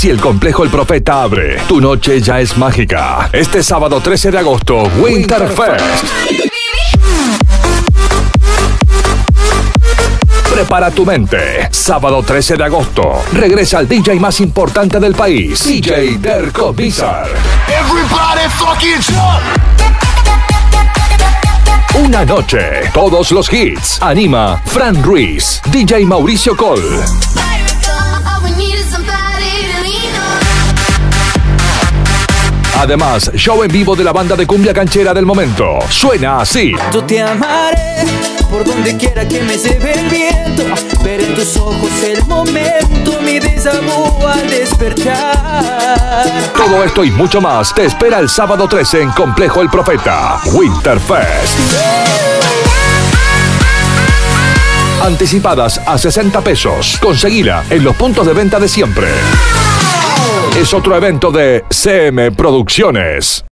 Si el complejo El Profeta abre, tu noche ya es mágica. Este sábado 13 de agosto, Winterfest. Prepara tu mente. Sábado 13 de agosto. Regresa al DJ más importante del país. DJ Derko Bizar. Everybody fucking jump. Una noche. Todos los hits. Anima Fran Ruiz. DJ Mauricio Col. Además, show en vivo de la banda de cumbia canchera del momento. Suena así. Yo te amaré por donde quiera que me lleve el viento. Ver en tus ojos el momento, mi desamor al despertar. Todo esto y mucho más te espera el sábado 13 en Complejo El Profeta. Winterfest. Anticipadas a 60 pesos. Conseguila en los puntos de venta de siempre. Es otro evento de CM Producciones.